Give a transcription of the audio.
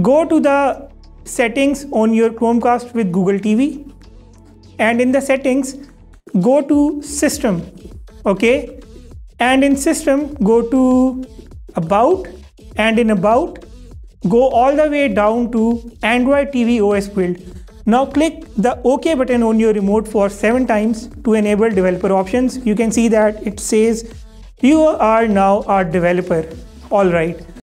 go to the settings on your Chromecast with Google TV and in the settings go to system okay and in system go to about and in about go all the way down to Android TV OS build. Now click the OK button on your remote for 7 times to enable developer options. You can see that it says you are now a developer. Alright.